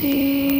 Sí.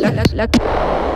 Look, look, look.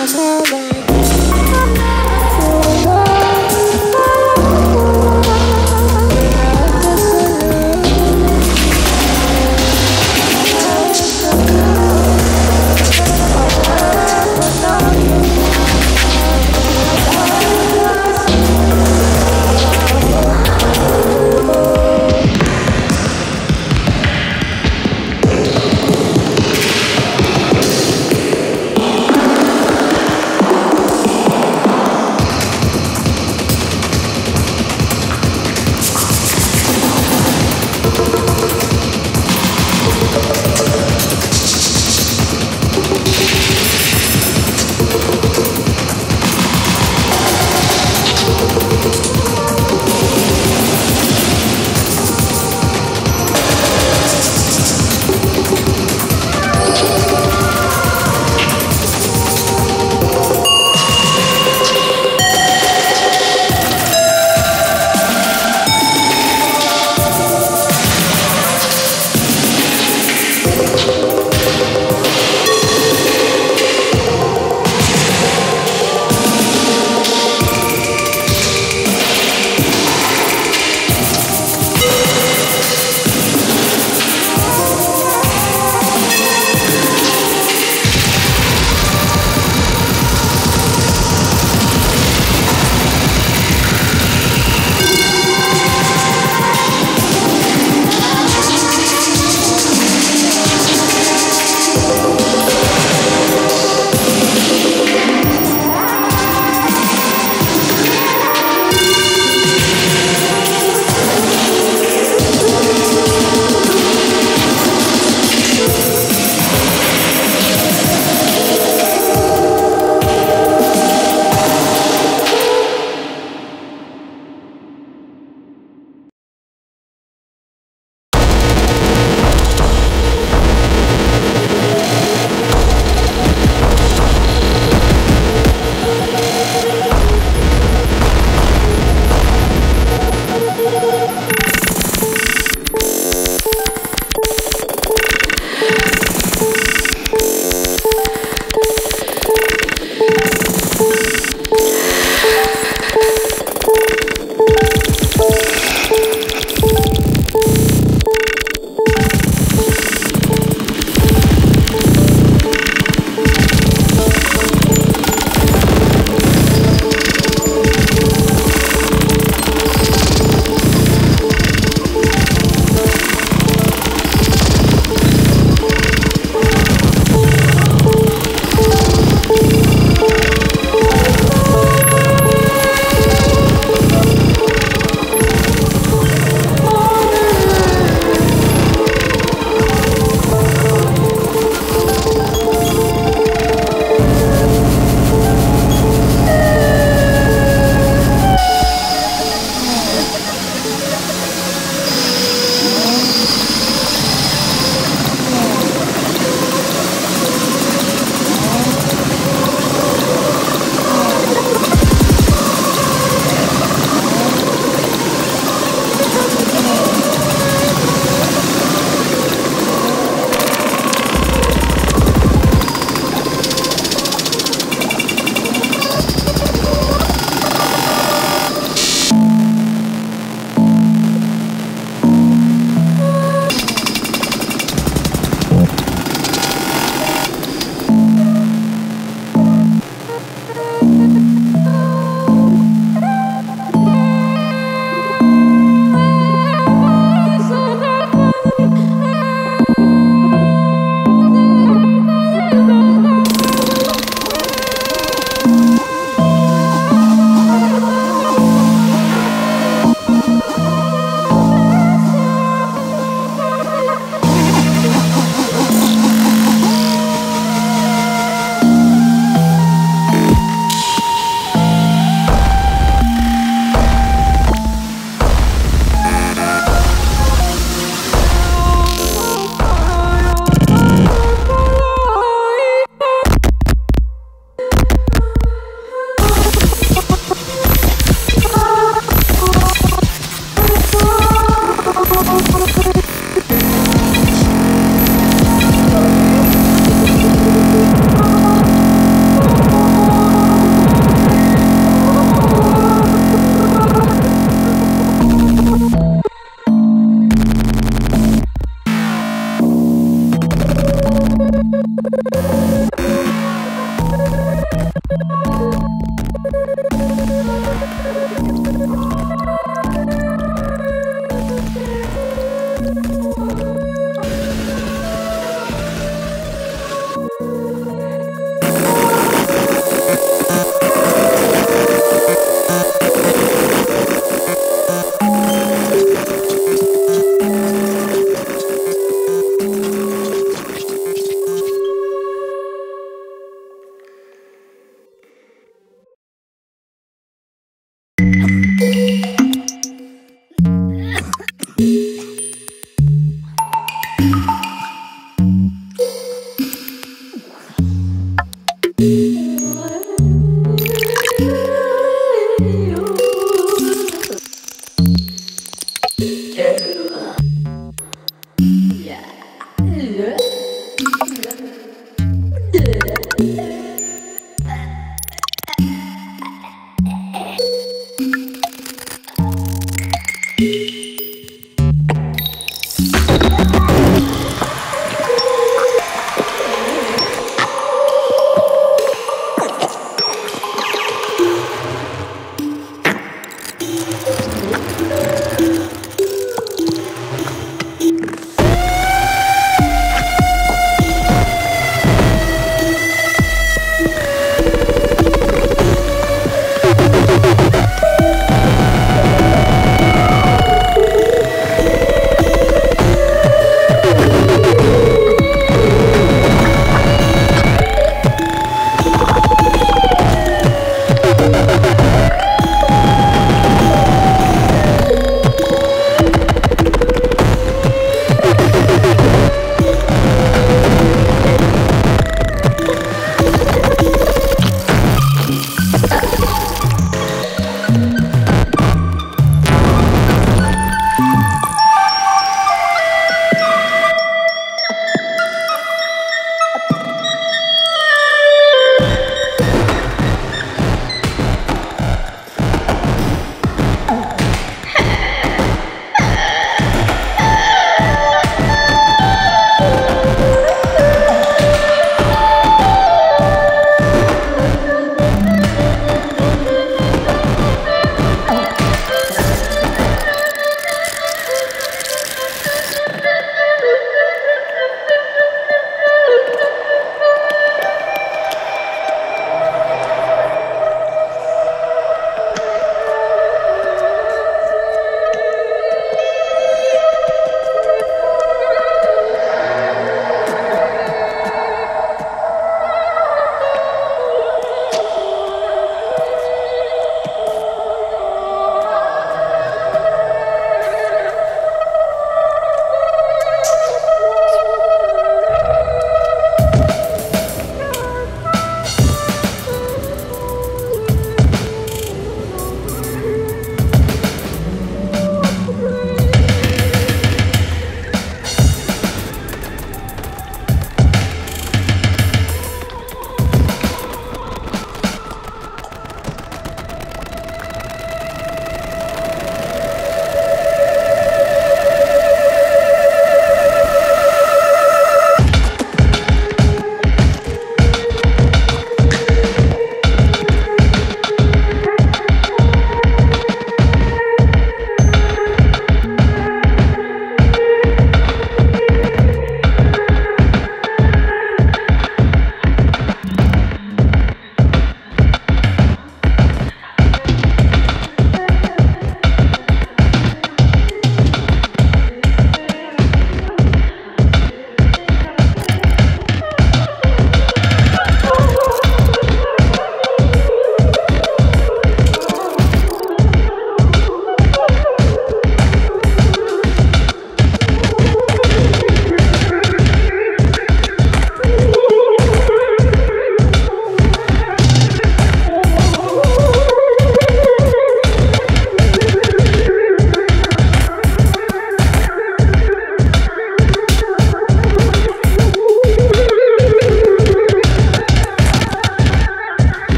Cause